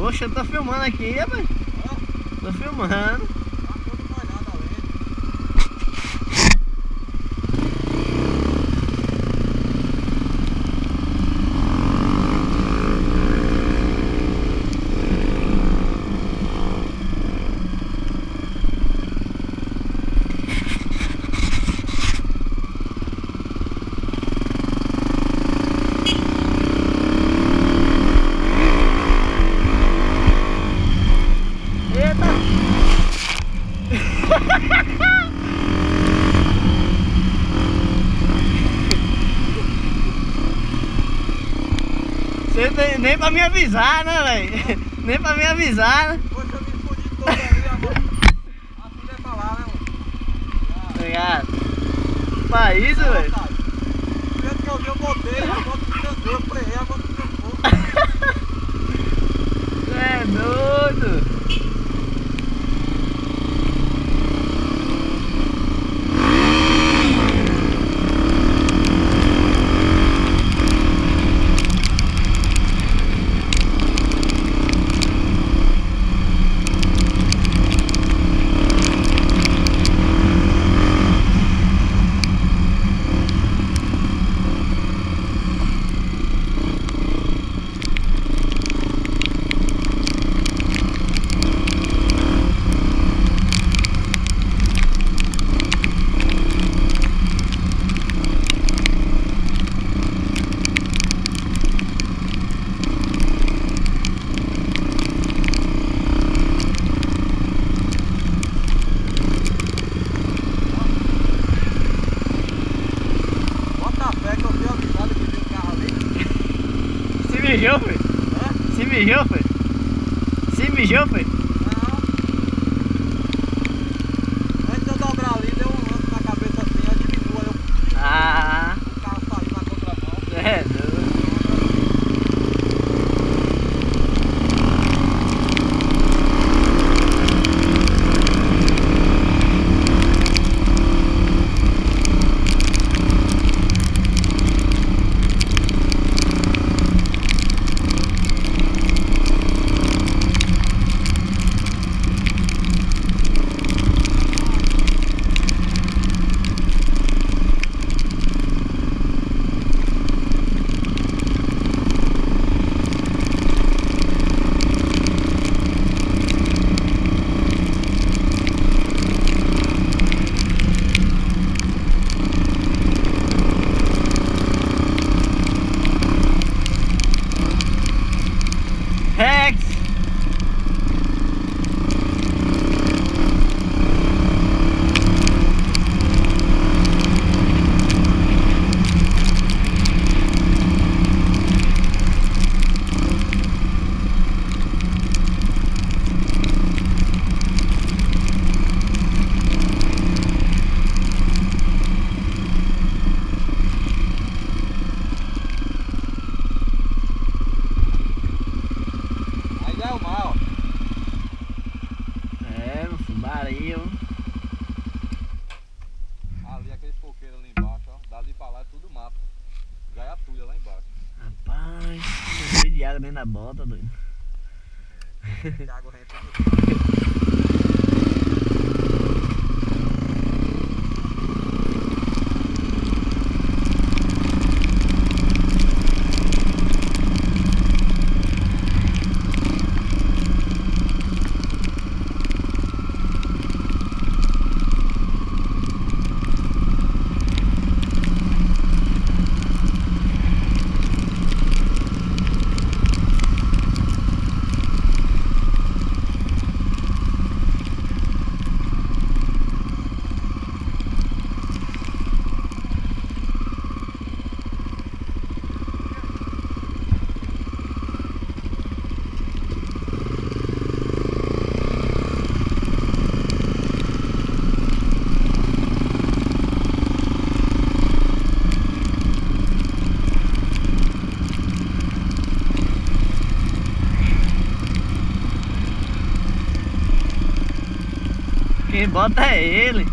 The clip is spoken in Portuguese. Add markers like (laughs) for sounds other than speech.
Oxe, eu tô filmando aqui, rapaz. Tô filmando. Você nem, nem pra me avisar, né, velho? (laughs) Nem pra me avisar, né? Poxa, eu me fudi todo ali, agora. A filha é pra lá, né, mano? Obrigado. Pra isso, velho. Do jeito que eu vi, eu botei, a moto me trancou, eu freei, a moto See me jumping. See me jumping. See me jumping. Dentro da bota, doido. Thiago Rento. (laughs) Quem bota é ele.